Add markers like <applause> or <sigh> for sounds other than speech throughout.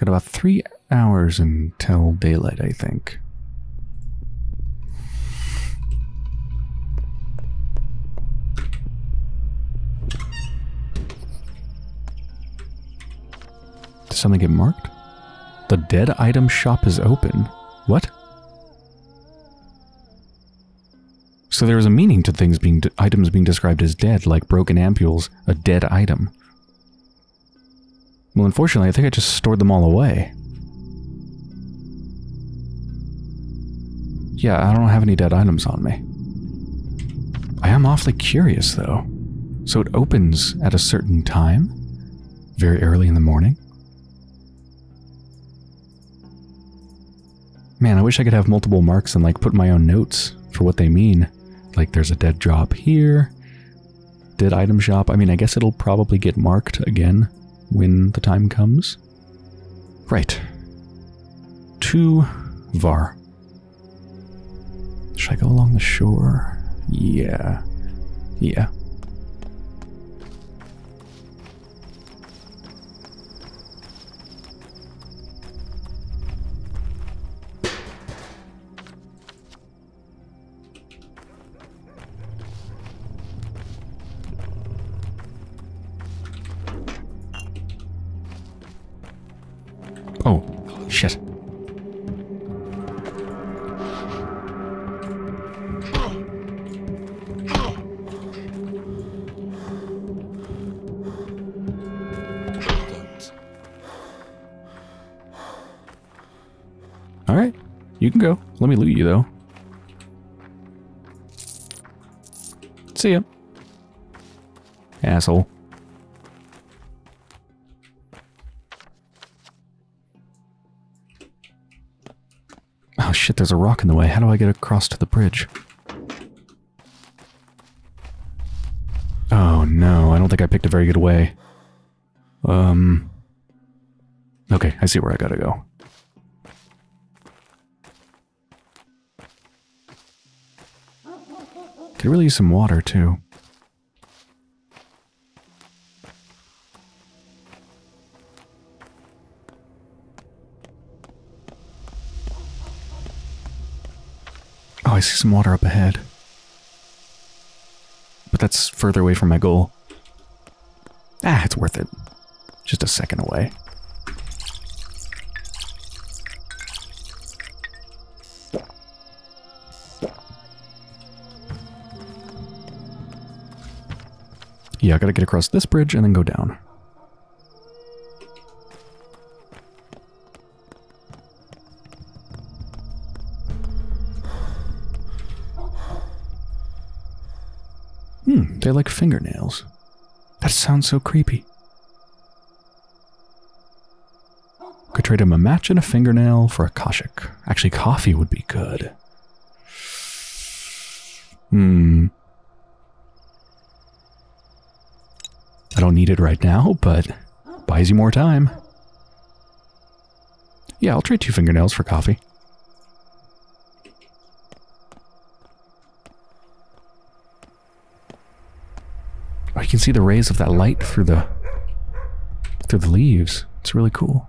Got about three hours until daylight, I think. Did something get marked? The dead item shop is open. What? So there is a meaning to things being items being described as dead, like broken ampules, a dead item. Well, unfortunately, I think I just stored them all away. Yeah, I don't have any dead items on me. I am awfully curious, though. So it opens at a certain time? Very early in the morning? Man, I wish I could have multiple marks and like put my own notes for what they mean. Like there's a dead drop here, dead item shop. I mean, I guess it'll probably get marked again when the time comes. Right. To Var. Should I go along the shore? Yeah. Yeah. Let me loot you, though. See ya. Asshole. Oh shit, there's a rock in the way. How do I get across to the bridge? Oh no, I don't think I picked a very good way. Um... Okay, I see where I gotta go. Could really use some water too. Oh, I see some water up ahead. But that's further away from my goal. Ah, it's worth it. Just a second away. Yeah, I gotta get across this bridge and then go down. Hmm, they're like fingernails. That sounds so creepy. Could trade him a match and a fingernail for a Koshik. Actually, coffee would be good. Hmm. I don't need it right now, but buys you more time. Yeah, I'll trade two fingernails for coffee. Oh, you can see the rays of that light through the through the leaves. It's really cool.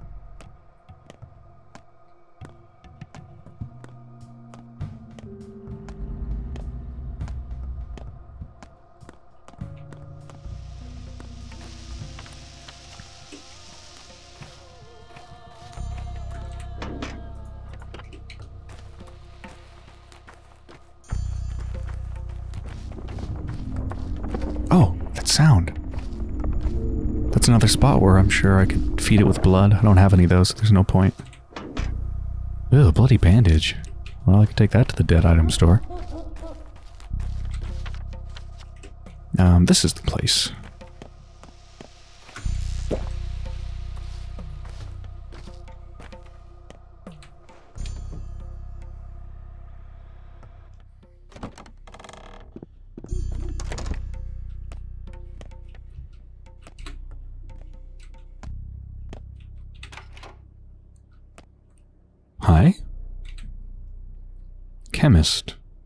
Spot where I'm sure I could feed it with blood. I don't have any of those, there's no point. Ew, a bloody bandage. Well, I could take that to the dead item store. Um, this is the place.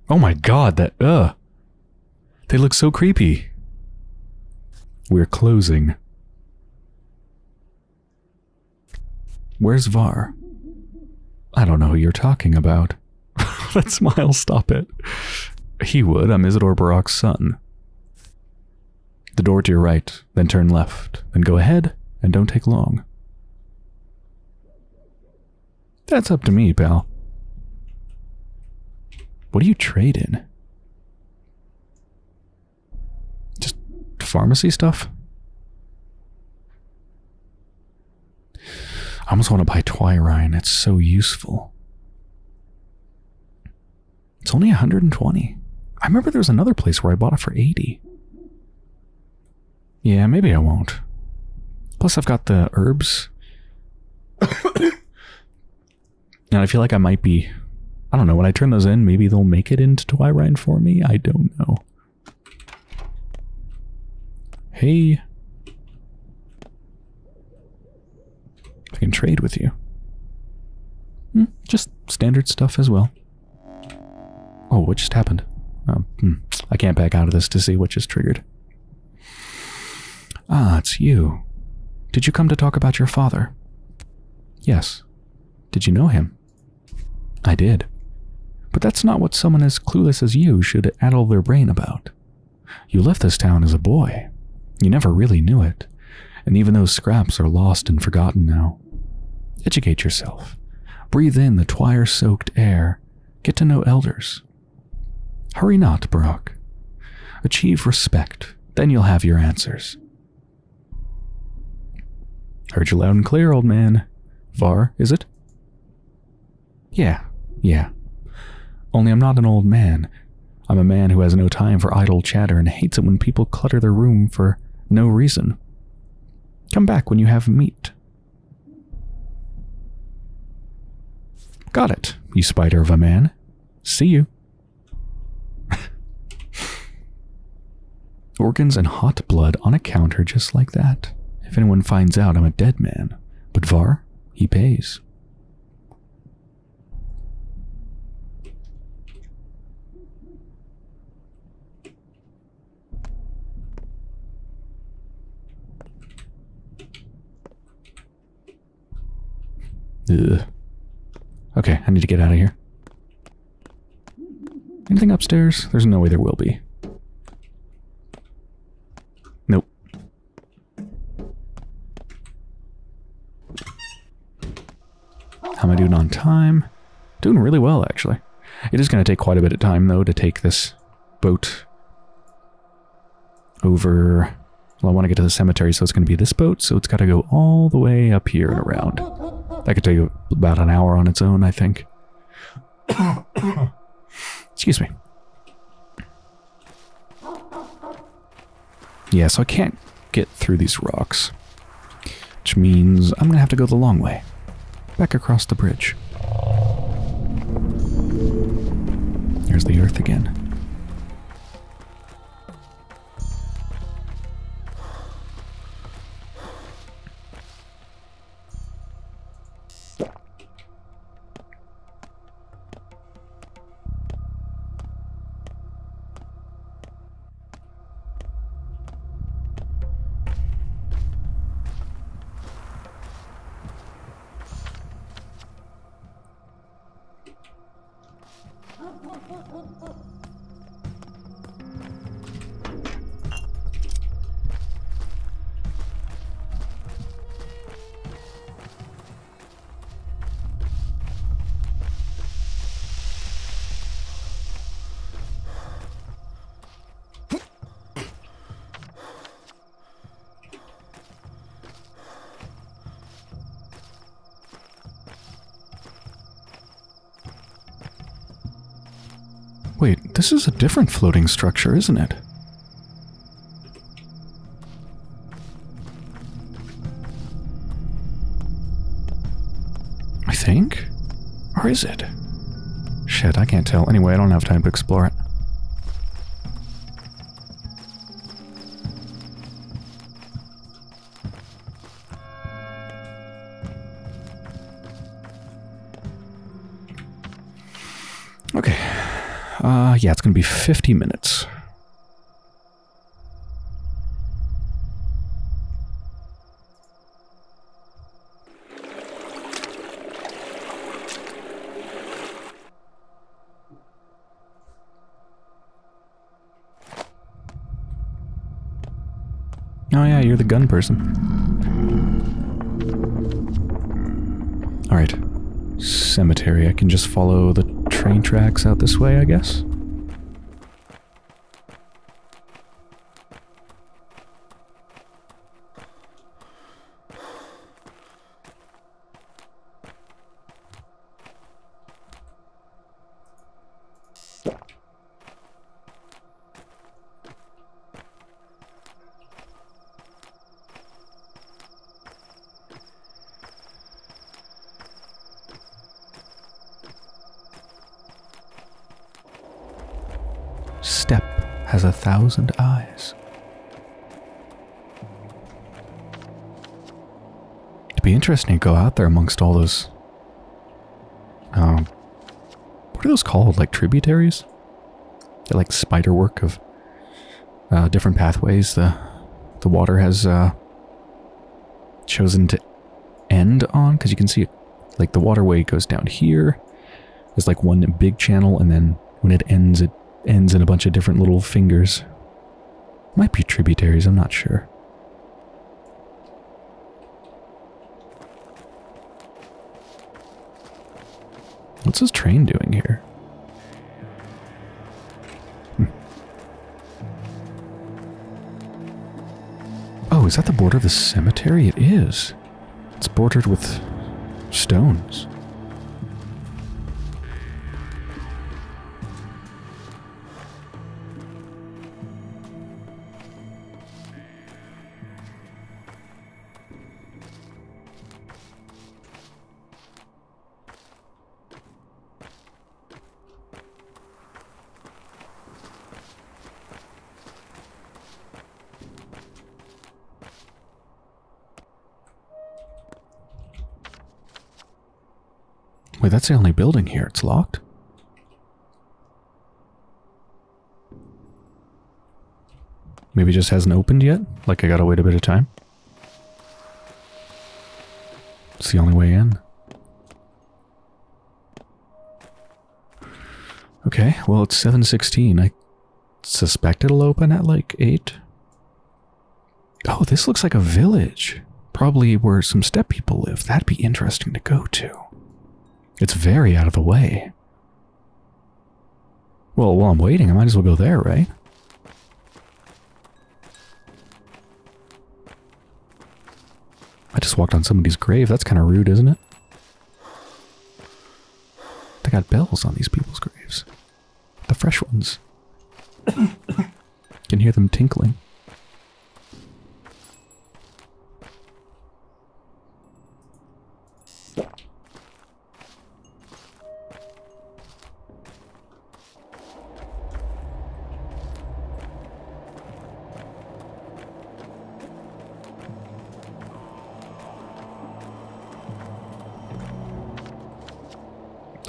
Oh my god, that, ugh. They look so creepy. We're closing. Where's Var? I don't know who you're talking about. <laughs> that smile, stop it. He would. I'm Isidor Burakh's son. The door to your right, then turn left, then go ahead, and don't take long. That's up to me, pal. What do you trade in? Just pharmacy stuff? I almost want to buy Twyrine. It's so useful. It's only 120. I remember there was another place where I bought it for 80. Yeah, maybe I won't. Plus, I've got the herbs. <coughs> and I feel like I might be. I don't know. When I turn those in, maybe they'll make it into Twyrine for me. I don't know. Hey. I can trade with you. Hmm, just standard stuff as well. Oh, what just happened? Oh, hmm. I can't back out of this to see what just triggered. Ah, it's you. Did you come to talk about your father? Yes. Did you know him? I did. But that's not what someone as clueless as you should addle their brain about. You left this town as a boy. You never really knew it, and even those scraps are lost and forgotten now. Educate yourself. Breathe in the twyre soaked air. Get to know elders. Hurry not, Burakh. Achieve respect, then you'll have your answers. Heard you loud and clear, old man. Var, is it? Yeah, yeah. Only I'm not an old man. I'm a man who has no time for idle chatter and hates it when people clutter their room for no reason. Come back when you have meat. Got it, you spider of a man. See you. <laughs> Organs and hot blood on a counter just like that. If anyone finds out, I'm a dead man. But Var, he pays. Ugh. Okay, I need to get out of here. Anything upstairs? There's no way there will be. Nope. How am I doing on time? Doing really well, actually. It is going to take quite a bit of time, though, to take this boat over... Well, I want to get to the cemetery, so it's going to be this boat, so it's got to go all the way up here and around. That could take about an hour on its own, I think. <coughs> Excuse me. Yeah, so I can't get through these rocks. Which means I'm going to have to go the long way. Back across the bridge. There's the earth again. ほっほっ。Wait, this is a different floating structure, isn't it? I think? Or is it? Shit, I can't tell. Anyway, I don't have time to explore it. yeah, it's going to be 50 minutes. Oh yeah, you're the gun person. Alright. Cemetery. I can just follow the train tracks out this way, I guess? Interesting to go out there amongst all those. Um, what are those called? Like tributaries? They're like spider work of uh, different pathways. The the water has uh, chosen to end on because you can see it. Like the waterway goes down here. There's like one big channel, and then when it ends, it ends in a bunch of different little fingers. Might be tributaries, I'm not sure. What's this train doing here? Hmm. Oh, is that the border of the cemetery? It is. It's bordered with stones. That's the only building here. It's locked? Maybe just hasn't opened yet? Like I gotta wait a bit of time? It's the only way in. Okay, well it's 7.16. I suspect it'll open at like 8. Oh, this looks like a village. Probably where some steppe people live. That'd be interesting to go to. It's very out of the way. Well, while I'm waiting, I might as well go there, right? I just walked on somebody's grave. That's kind of rude, isn't it? They got bells on these people's graves. The fresh ones. <coughs> Can hear them tinkling.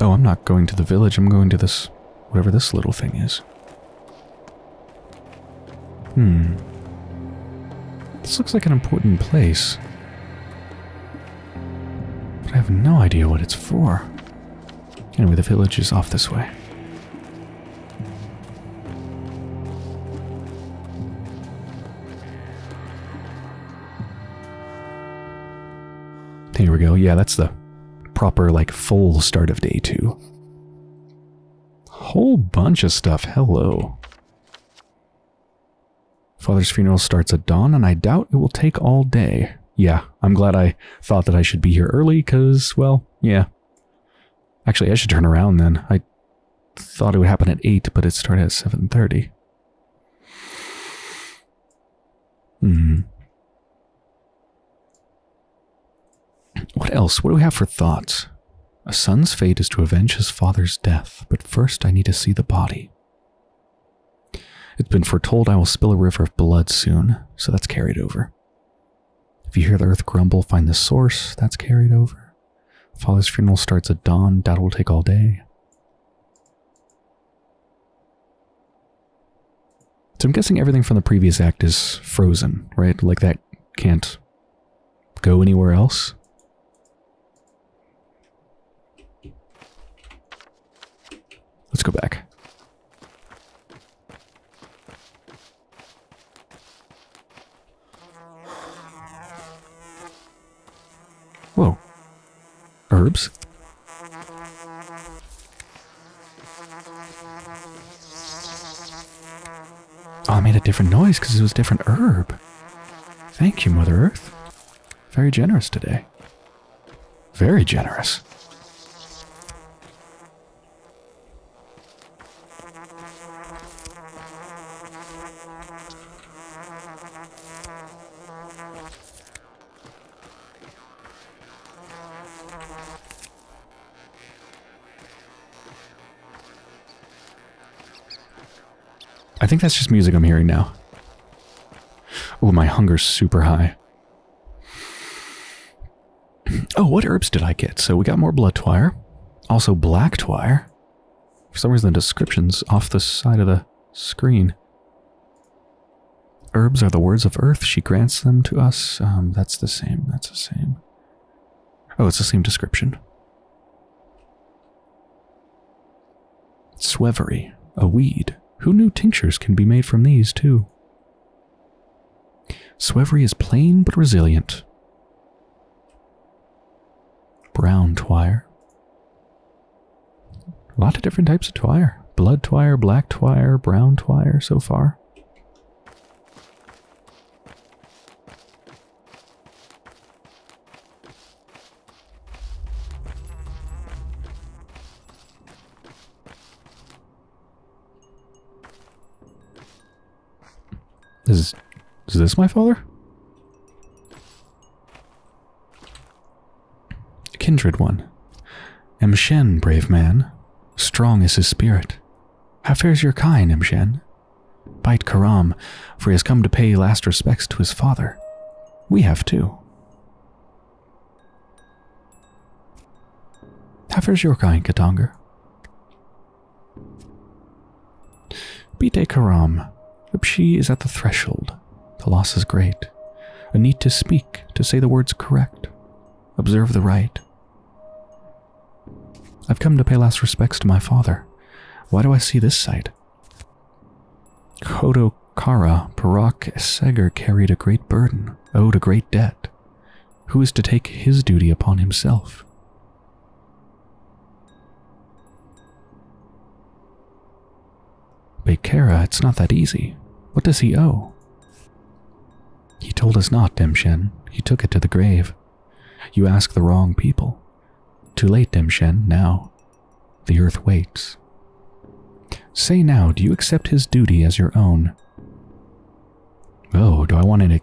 Oh, I'm not going to the village. I'm going to this, whatever this little thing is. Hmm. This looks like an important place. But I have no idea what it's for. Anyway, the village is off this way. Here we go. Yeah, that's the proper, like, full start of day two. Whole bunch of stuff. Hello. Father's funeral starts at dawn, and I doubt it will take all day. Yeah, I'm glad I thought that I should be here early, because, well, yeah. Actually, I should turn around then. I thought it would happen at 8, but it started at 7.30. Hmm. What else? What do we have for thoughts? A son's fate is to avenge his father's death, but first I need to see the body. It's been foretold I will spill a river of blood soon, so that's carried over. If you hear the earth grumble, find the source, that's carried over. Father's funeral starts at dawn, that will take all day. So I'm guessing everything from the previous act is frozen, right? Like that can't go anywhere else. Let's go back. Whoa. Herbs? Oh, I made a different noise because it was a different herb. Thank you, Mother Earth. Very generous today. Very generous. Think that's just music I'm hearing now. Oh, my hunger's super high. Oh, what herbs did I get? So we got more blood twyre. Also black twyre. For some reason the description's off the side of the screen. Herbs are the words of earth. She grants them to us. Um, that's the same. That's the same. Oh, it's the same description. Swevery, a weed. Who knew tinctures can be made from these, too? Swevery is plain but resilient. Brown twyre. A lot of different types of twyre. Blood twyre, black twyre, brown twyre so far. Is is this my father? Kindred one. Emshen, brave man. Strong is his spirit. How fares your kind, Emshen? Bite Karam, for he has come to pay last respects to his father. We have too. How fares your kind, Katanga? Bite Karam, Ripshi is at the threshold. The loss is great. A need to speak, to say the words correct. Observe the right. I've come to pay last respects to my father. Why do I see this sight? Kodokara Parak Seger carried a great burden, owed a great debt. Who is to take his duty upon himself? Bekara, it's not that easy. What does he owe? He told us not, Demshen. He took it to the grave. You ask the wrong people. Too late, Demshen, now. The earth waits. Say now, do you accept his duty as your own? Oh, do I want to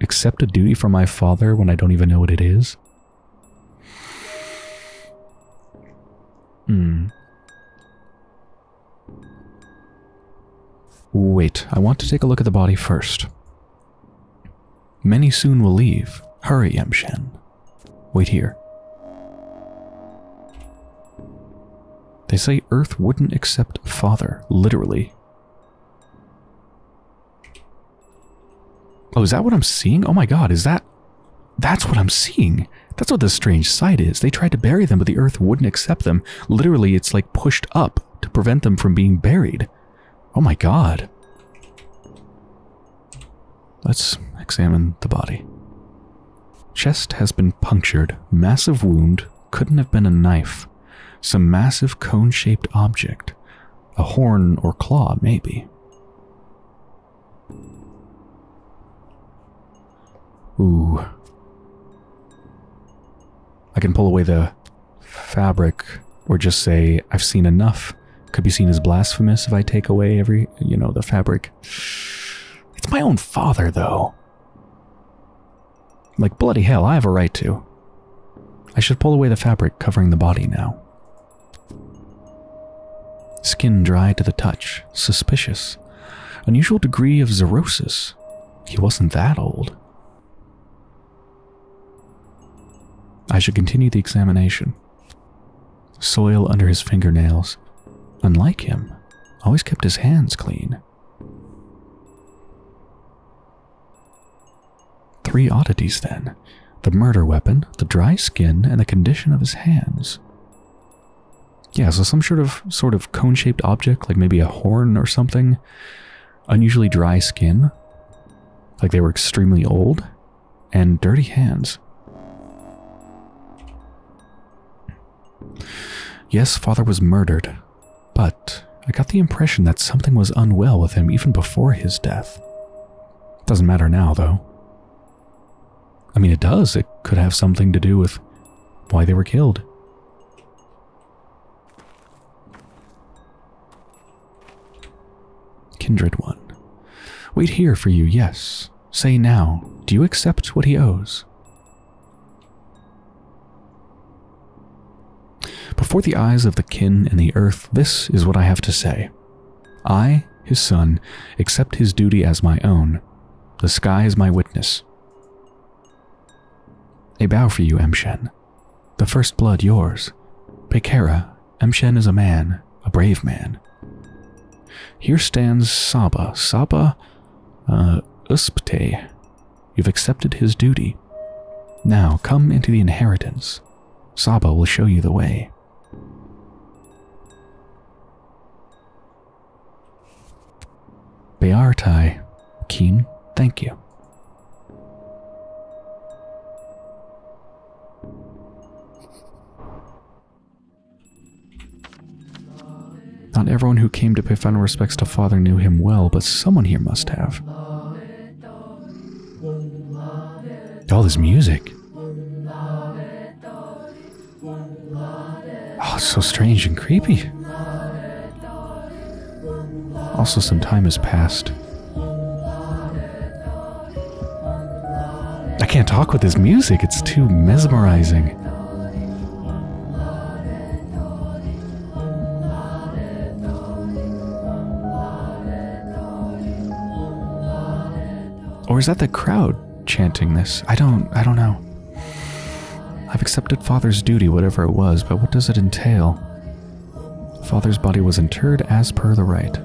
accept a duty from my father when I don't even know what it is? Hmm. Wait, I want to take a look at the body first. Many soon will leave. Hurry, Emshen. Wait here. They say Earth wouldn't accept father, literally. Oh, is that what I'm seeing? Oh my god, is that... That's what I'm seeing. That's what this strange sight is. They tried to bury them, but the Earth wouldn't accept them. Literally, it's like pushed up to prevent them from being buried. Oh my god. Let's examine the body. Chest has been punctured. Massive wound. Couldn't have been a knife. Some massive cone-shaped object. A horn or claw, maybe. Ooh. I can pull away the fabric or just say, I've seen enough could be seen as blasphemous if I take away every, you know, the fabric. It's my own father, though. Like, bloody hell, I have a right to. I should pull away the fabric covering the body now. Skin dry to the touch, suspicious. Unusual degree of xerosis. He wasn't that old. I should continue the examination. Soil under his fingernails, Unlike him, always kept his hands clean. Three oddities then the murder weapon, the dry skin, and the condition of his hands. Yeah, so some sort of sort of cone-shaped object, like maybe a horn or something. Unusually dry skin, like they were extremely old, and dirty hands. Yes, father was murdered, but I got the impression that something was unwell with him even before his death. Doesn't matter now, though. I mean, it does. It could have something to do with why they were killed. Kindred one. Wait here for you, yes. Say now, do you accept what he owes? Before the eyes of the kin and the earth, this is what I have to say. I, his son, accept his duty as my own. The sky is my witness. A bow for you, Emshen. The first blood yours. Pekera, Emshen is a man, a brave man. Here stands Saba. Saba, uh, Uspte. You've accepted his duty. Now come into the inheritance. Saba will show you the way. Beartai, Keen, thank you. Not everyone who came to pay final respects to Father knew him well, but someone here must have. All this music. Oh, it's so strange and creepy. Also, some time has passed. I can't talk with this music, it's too mesmerizing. Or is that the crowd chanting this? I don't I don't know. I've accepted father's duty whatever it was, but what does it entail? Father's body was interred as per the rite.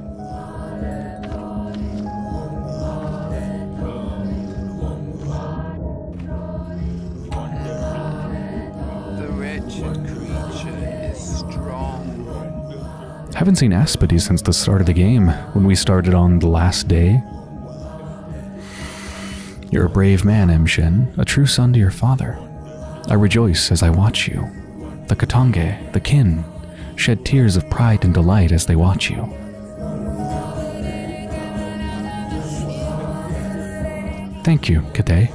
I haven't seen Aspity since the start of the game, when we started on the last day. You're a brave man, Emshen, a true son to your father. I rejoice as I watch you. The Katange, the kin, shed tears of pride and delight as they watch you. Thank you, Kate.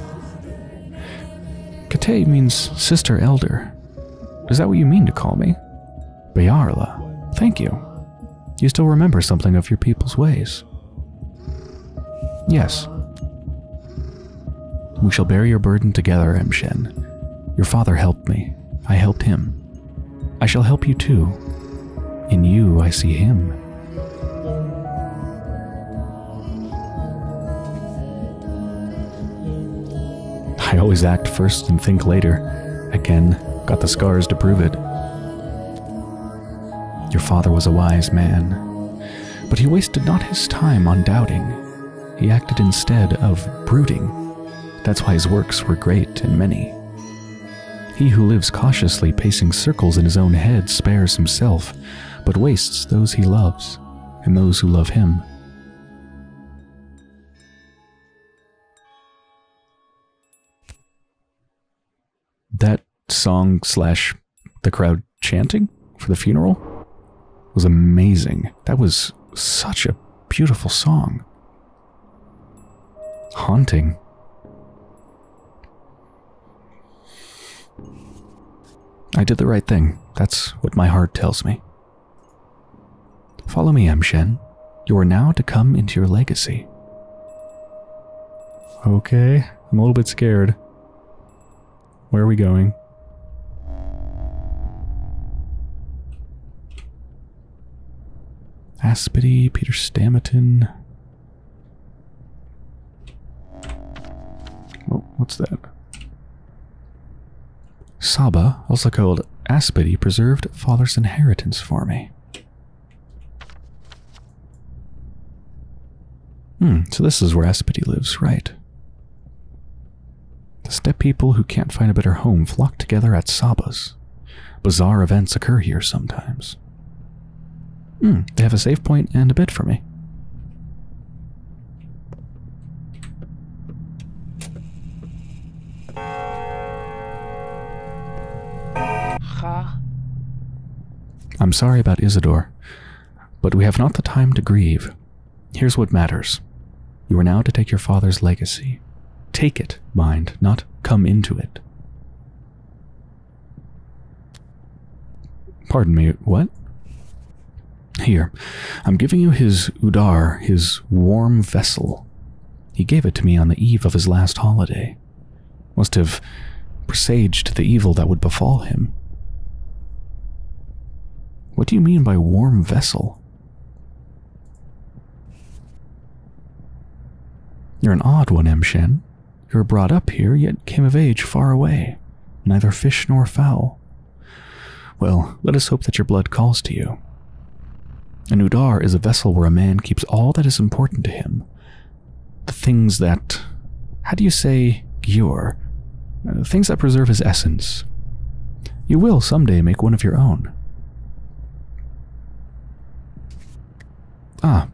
Kate means sister elder. Is that what you mean to call me? Bayarla, thank you. You still remember something of your people's ways. Yes. We shall bear your burden together, Emshen. Your father helped me. I helped him. I shall help you too. In you, I see him. I always act first and think later. Again, got the scars to prove it. Your father was a wise man, but he wasted not his time on doubting. He acted instead of brooding. That's why his works were great and many. He who lives cautiously pacing circles in his own head spares himself, but wastes those he loves and those who love him. That song slash the crowd chanting for the funeral was amazing. That was such a beautiful song. Haunting. I did the right thing. That's what my heart tells me. Follow me, Emshen. You are now to come into your legacy. Okay, I'm a little bit scared. Where are we going? Aspity, Peter Stamaton. Oh, what's that? Saba, also called Aspity, preserved father's inheritance for me. Hmm, so this is where Aspity lives, right. The steppe people who can't find a better home flock together at Saba's. Bizarre events occur here sometimes. Hmm, they have a save point and a bed for me. Ha. I'm sorry about Isidor, but we have not the time to grieve. Here's what matters. You are now to take your father's legacy. Take it, mind, not come into it. Pardon me, what? Here, I'm giving you his udar, his warm vessel. He gave it to me on the eve of his last holiday. Must have presaged the evil that would befall him. What do you mean by warm vessel? You're an odd one, Emshen. You were brought up here, yet came of age far away, neither fish nor fowl. Well, let us hope that your blood calls to you. An udar is a vessel where a man keeps all that is important to him. The things that. How do you say, gyur? Uh, things that preserve his essence. You will someday make one of your own. Ah,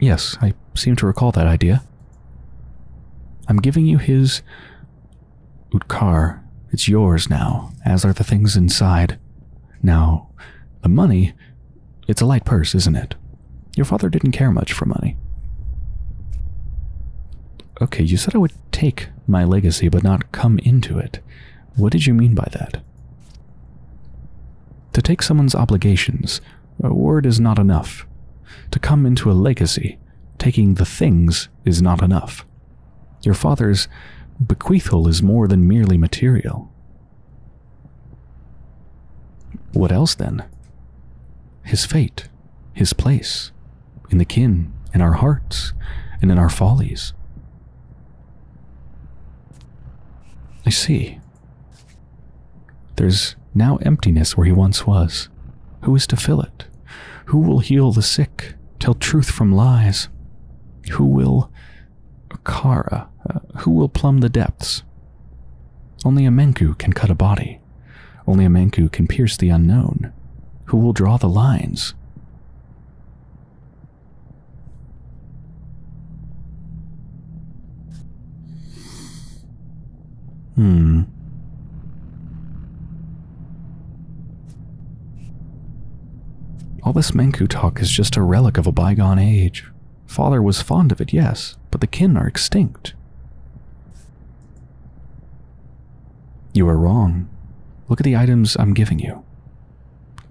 yes, I seem to recall that idea. I'm giving you his Utkar. It's yours now, as are the things inside. Now, the money, it's a light purse, isn't it? Your father didn't care much for money. Okay, you said I would take my legacy but not come into it. What did you mean by that? To take someone's obligations, a word is not enough. To come into a legacy, taking the things is not enough. Your father's bequeathal is more than merely material. What else then? His fate, his place, in the kin, in our hearts, and in our follies. I see. There's now emptiness where he once was. Who is to fill it? Who will heal the sick, tell truth from lies? Who will. Kara, uh, who will plumb the depths? Only a Menkhu can cut a body. Only a Menkhu can pierce the unknown. Who will draw the lines? Hmm. All this Menkhu talk is just a relic of a bygone age. Father was fond of it, yes, but the kin are extinct. You are wrong. Look at the items I'm giving you.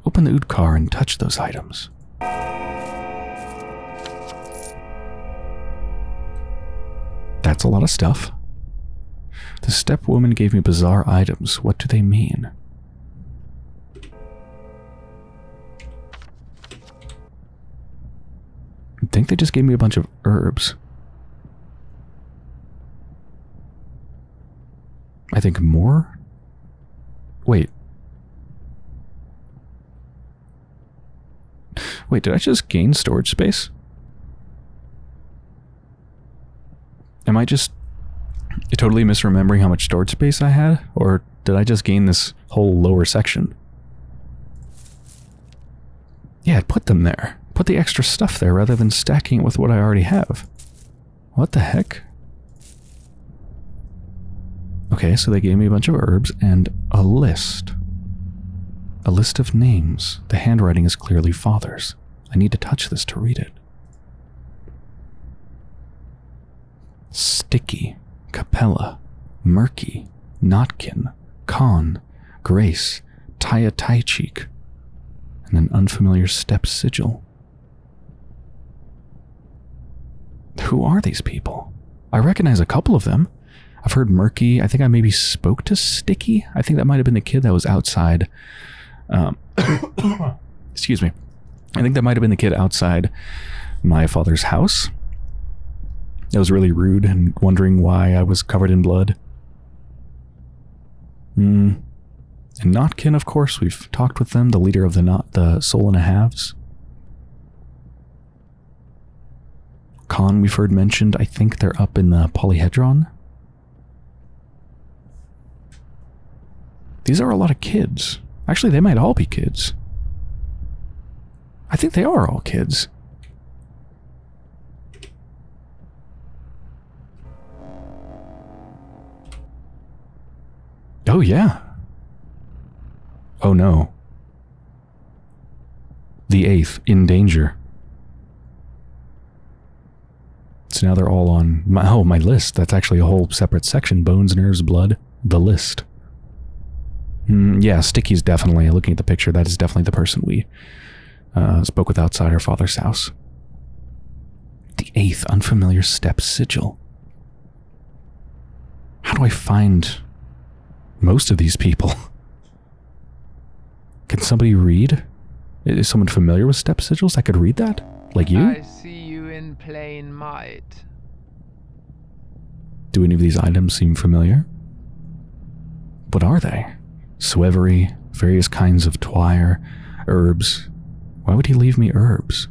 Open the Udkar and touch those items. That's a lot of stuff. The steppe woman gave me bizarre items. What do they mean? I think they just gave me a bunch of herbs. I think more? Wait. Wait, did I just gain storage space? Am I just totally misremembering how much storage space I had? Or did I just gain this whole lower section? Yeah, put them there. Put the extra stuff there rather than stacking it with what I already have. What the heck? Okay, so they gave me a bunch of herbs and a list. A list of names. The handwriting is clearly father's. I need to touch this to read it. Sticky, Capella, Murky, Notkin, Khan, Grace, Taya Tychik, and an unfamiliar steppe sigil. Who are these people? I recognize a couple of them. I've heard Murky. I think I maybe spoke to Sticky. I think that might have been the kid that was outside. Um, <coughs> excuse me. I think that might have been the kid outside my father's house. That was really rude and wondering why I was covered in blood. Hmm. And Notkin, of course, we've talked with them, the leader of the not the Soul and a Halves. Khan, we've heard mentioned. I think they're up in the Polyhedron. These are a lot of kids. Actually, they might all be kids. I think they are all kids. Oh, yeah. Oh, no. The eighth, in danger. So now they're all on my oh my list. That's actually a whole separate section. Bones, nerves, blood. The list. Mm, yeah, Sticky's definitely looking at the picture. That is definitely the person we uh, spoke with outside her father's house. The eighth unfamiliar steppe sigil. How do I find most of these people? <laughs> Can somebody read? Is someone familiar with steppe sigils? I could read that? Like you? I see you in plain might. Do any of these items seem familiar? What are they? Swevery, various kinds of twyre, herbs. Why would he leave me herbs?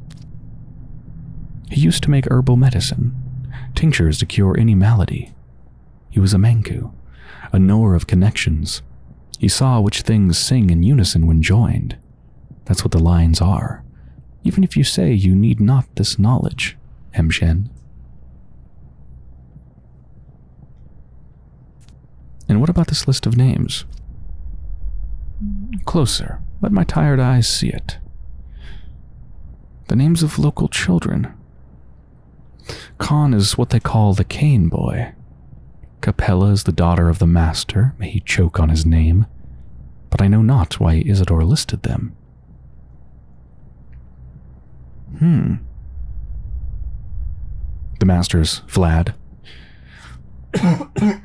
He used to make herbal medicine, tinctures to cure any malady. He was a Menkhu, a knower of connections. He saw which things sing in unison when joined. That's what the lines are, even if you say you need not this knowledge, Emshen. And what about this list of names? Closer, let my tired eyes see it. The names of local children. Khan is what they call the Cane Boy. Capella is the daughter of the master, may he choke on his name. But I know not why Isidor listed them. Hmm. The master's Vlad. <coughs>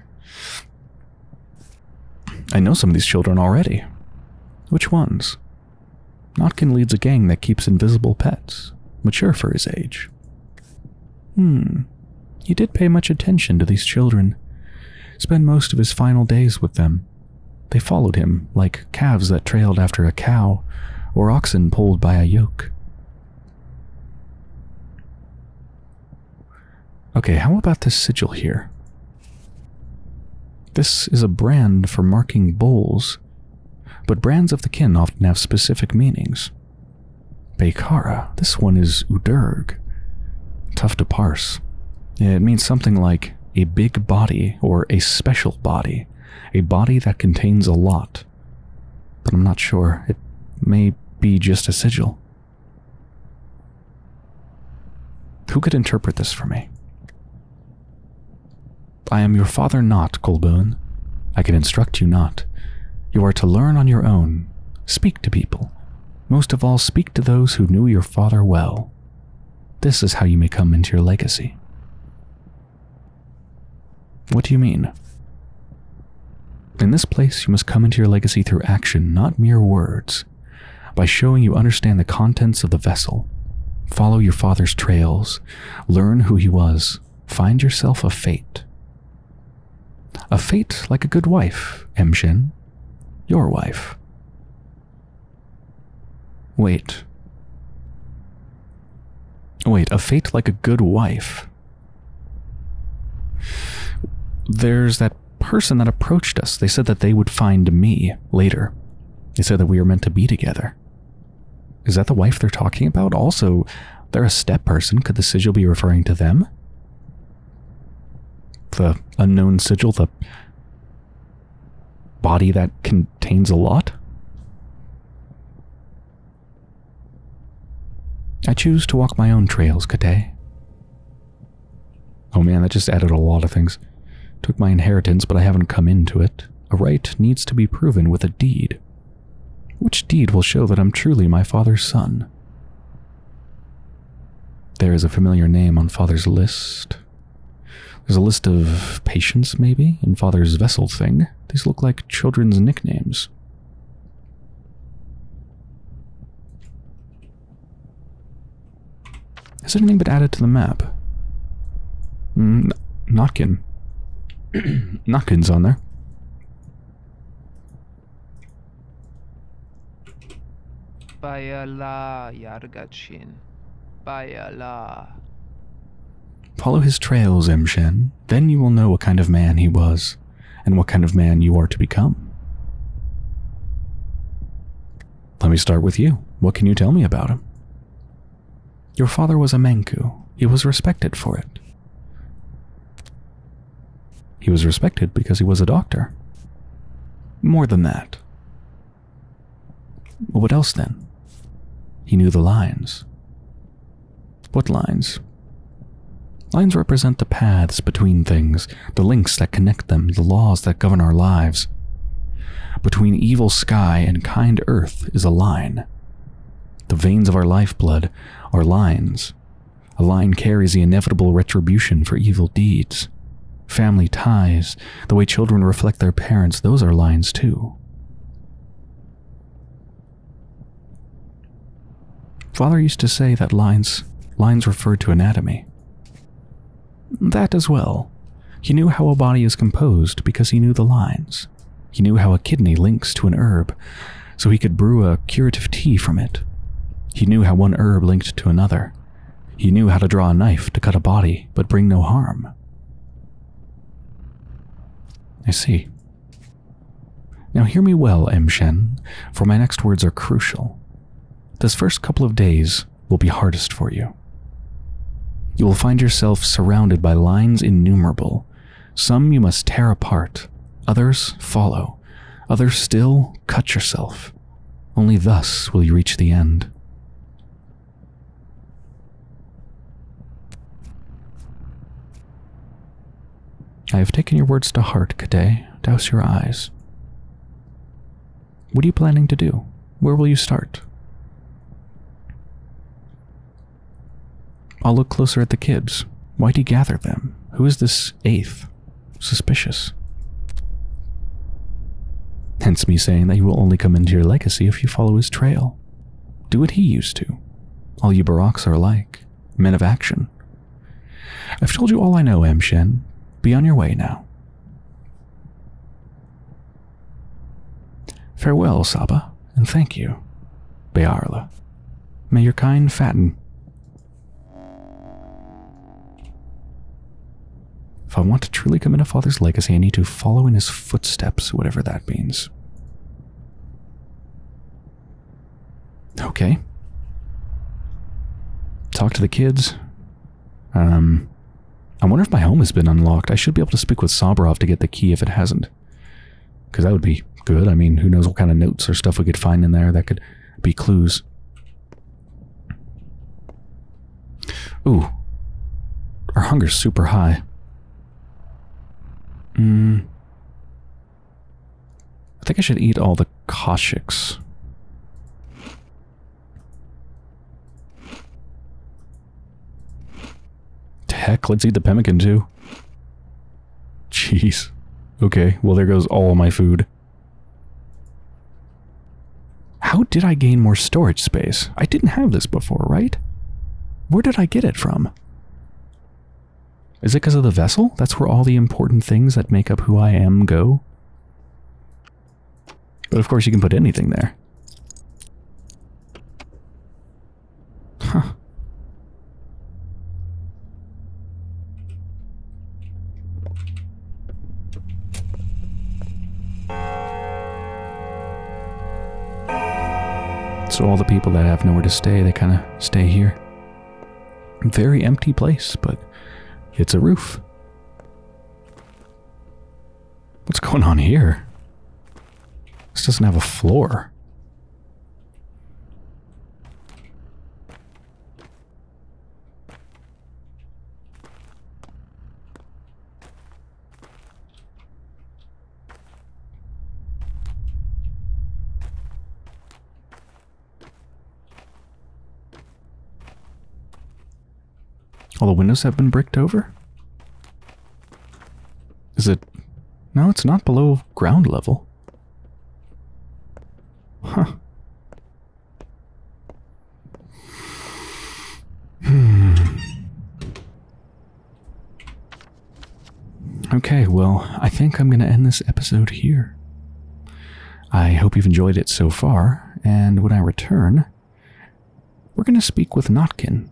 I know some of these children already. Which ones? Notkin leads a gang that keeps invisible pets, mature for his age. Hmm. He did pay much attention to these children, spend most of his final days with them. They followed him like calves that trailed after a cow or oxen pulled by a yoke. Okay, how about this sigil here? This is a brand for marking bulls, but brands of the kin often have specific meanings. Beikara, this one is Udurg. Tough to parse. It means something like a big body or a special body, a body that contains a lot. But I'm not sure. It may be just a sigil. Who could interpret this for me? I am your father not, Colburn. I can instruct you not. You are to learn on your own. Speak to people. Most of all, speak to those who knew your father well. This is how you may come into your legacy. What do you mean? In this place, you must come into your legacy through action, not mere words. By showing you understand the contents of the vessel, follow your father's trails, learn who he was, find yourself a fate. A fate like a good wife, Emshen. Your wife. Wait. Wait, a fate like a good wife. There's that person that approached us. They said that they would find me later. They said that we were meant to be together. Is that the wife they're talking about? Also, they're a steppe person. Could the sigil be referring to them? The unknown sigil, the body that contains a lot? I choose to walk my own trails, Kate. Oh man, that just added a lot of things. Took my inheritance, but I haven't come into it. A right needs to be proven with a deed. Which deed will show that I'm truly my father's son? There is a familiar name on father's list. There's a list of patients, maybe, in father's vessel thing. These look like children's nicknames. Has anything been added to the map? Mm, Notkin. <clears throat> Notkin's on there. Bayala Yargachin. Bayala. Follow his trails, Emshen. Then you will know what kind of man he was, and what kind of man you are to become. Let me start with you. What can you tell me about him? Your father was a Menkhu. He was respected for it. He was respected because he was a doctor. More than that. What else then? He knew the lines. What lines? Lines represent the paths between things, the links that connect them, the laws that govern our lives. Between evil sky and kind earth is a line. The veins of our lifeblood are lines. A line carries the inevitable retribution for evil deeds. Family ties, the way children reflect their parents, those are lines too. Father used to say that lines lines referred to anatomy. That as well. He knew how a body is composed because he knew the lines. He knew how a kidney links to an herb, so he could brew a curative tea from it. He knew how one herb linked to another. He knew how to draw a knife to cut a body, but bring no harm. I see. Now hear me well, Emshen, for my next words are crucial. This first couple of days will be hardest for you. You will find yourself surrounded by lines innumerable. Some you must tear apart, others follow, others still cut yourself. Only thus will you reach the end. I have taken your words to heart, Kade. Douse your eyes. What are you planning to do? Where will you start? I'll look closer at the kids. Why'd he gather them? Who is this eighth? Suspicious. Hence me saying that you will only come into your legacy if you follow his trail. Do what he used to. All you Burakhs are alike, men of action. I've told you all I know, Emshen. Be on your way now. Farewell, Saba, and thank you, Bearla. May your kind fatten. If I want to truly come into Father's legacy, I need to follow in his footsteps, whatever that means. Okay. Talk to the kids. Um, I wonder if my home has been unlocked. I should be able to speak with Saburov to get the key if it hasn't. Because that would be good. I mean, who knows what kind of notes or stuff we could find in there that could be clues. Ooh. Our hunger's super high. Hmm. I think I should eat all the Koshiks. heck, let's eat the pemmican too. Jeez. Okay, well there goes all my food. How did I gain more storage space? I didn't have this before, right? Where did I get it from? Is it because of the vessel? That's where all the important things that make up who I am go? But of course you can put anything there. Huh. So all the people that have nowhere to stay, they kind of stay here. Very empty place, but it's a roof. What's going on here? This doesn't have a floor. All the windows have been bricked over? Is it... No, it's not below ground level. Huh. Hmm. Okay, well, I think I'm going to end this episode here. I hope you've enjoyed it so far, and when I return, we're going to speak with Notkin